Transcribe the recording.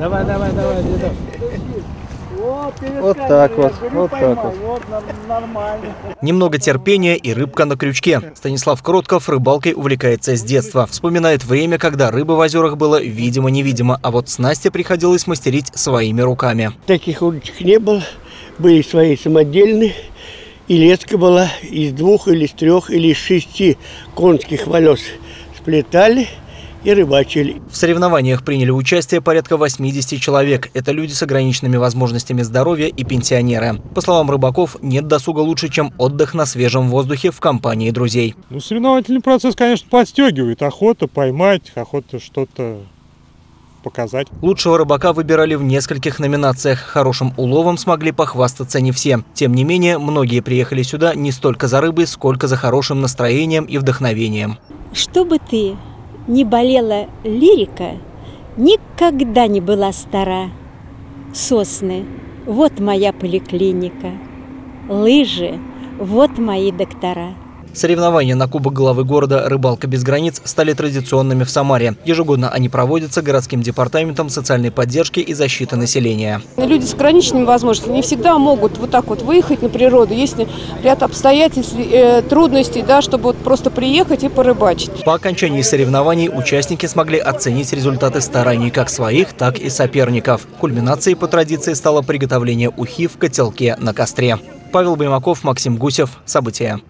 Давай, давай, давай, дедок. Вот так вот, вот так вот. Вот нормально. Немного терпения и рыбка на крючке. Станислав Кротков рыбалкой увлекается с детства. Вспоминает время, когда рыбы в озерах было видимо-невидимо, а вот снасти приходилось мастерить своими руками. Таких удочек не было. Были свои самодельные. И леска была из двух или из трех или из шести конских волос. Сплетали и рыбачили. В соревнованиях приняли участие порядка 80 человек. Это люди с ограниченными возможностями здоровья и пенсионеры. По словам рыбаков, нет досуга лучше, чем отдых на свежем воздухе в компании друзей. Ну, соревновательный процесс, конечно, подстегивает. Охота поймать, охота что-то показать. Лучшего рыбака выбирали в нескольких номинациях. Хорошим уловом смогли похвастаться не все. Тем не менее, многие приехали сюда не столько за рыбой, сколько за хорошим настроением и вдохновением. Чтобы ты не болела лирика, никогда не была стара. Сосны – вот моя поликлиника. Лыжи – вот мои доктора. Соревнования на Кубок главы города «Рыбалка без границ» стали традиционными в Самаре. Ежегодно они проводятся городским департаментом социальной поддержки и защиты населения. Люди с ограниченными возможностями не всегда могут вот так вот выехать на природу. Есть ряд обстоятельств, э, трудностей, да, чтобы вот просто приехать и порыбачить. По окончании соревнований участники смогли оценить результаты стараний как своих, так и соперников. Кульминацией по традиции стало приготовление ухи в котелке на костре. Павел Баймаков, Максим Гусев. События.